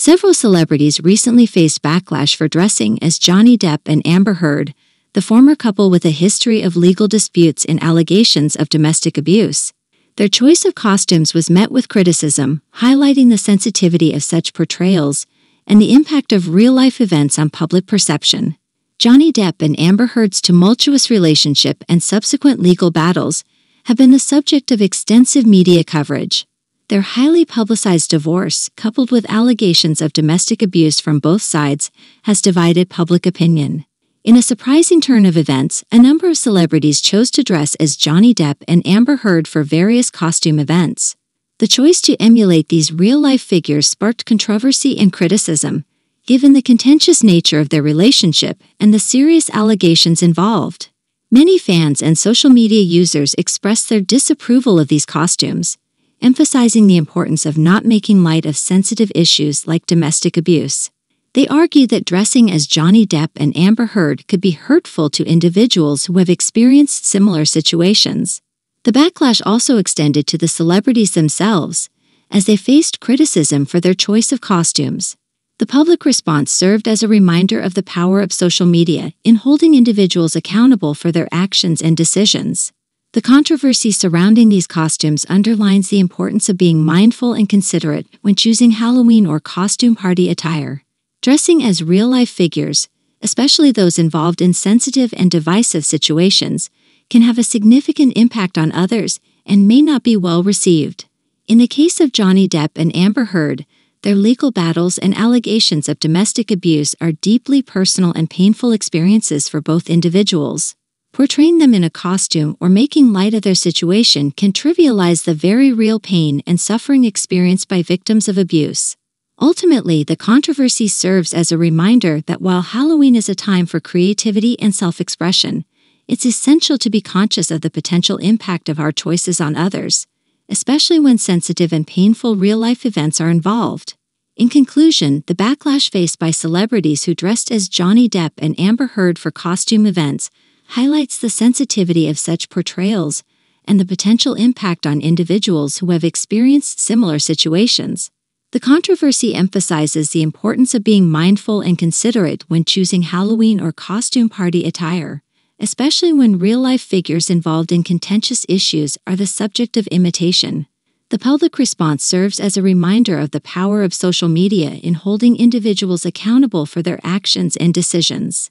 Several celebrities recently faced backlash for dressing as Johnny Depp and Amber Heard, the former couple with a history of legal disputes and allegations of domestic abuse. Their choice of costumes was met with criticism, highlighting the sensitivity of such portrayals and the impact of real life events on public perception. Johnny Depp and Amber Heard's tumultuous relationship and subsequent legal battles have been the subject of extensive media coverage. Their highly publicized divorce, coupled with allegations of domestic abuse from both sides, has divided public opinion. In a surprising turn of events, a number of celebrities chose to dress as Johnny Depp and Amber Heard for various costume events. The choice to emulate these real life figures sparked controversy and criticism, given the contentious nature of their relationship and the serious allegations involved. Many fans and social media users expressed their disapproval of these costumes, emphasizing the importance of not making light of sensitive issues like domestic abuse. They argue that dressing as Johnny Depp and Amber Heard could be hurtful to individuals who have experienced similar situations. The backlash also extended to the celebrities themselves, as they faced criticism for their choice of costumes. The public response served as a reminder of the power of social media in holding individuals accountable for their actions and decisions. The controversy surrounding these costumes underlines the importance of being mindful and considerate when choosing Halloween or costume party attire. Dressing as real life figures, especially those involved in sensitive and divisive situations, can have a significant impact on others and may not be well received. In the case of Johnny Depp and Amber Heard, their legal battles and allegations of domestic abuse are deeply personal and painful experiences for both individuals. Portraying them in a costume or making light of their situation can trivialize the very real pain and suffering experienced by victims of abuse. Ultimately, the controversy serves as a reminder that while Halloween is a time for creativity and self expression, it's essential to be conscious of the potential impact of our choices on others especially when sensitive and painful real life events are involved. In conclusion, the backlash faced by celebrities who dressed as Johnny Depp and Amber Heard for costume events highlights the sensitivity of such portrayals and the potential impact on individuals who have experienced similar situations. The controversy emphasizes the importance of being mindful and considerate when choosing Halloween or costume party attire especially when real life figures involved in contentious issues are the subject of imitation. The public response serves as a reminder of the power of social media in holding individuals accountable for their actions and decisions.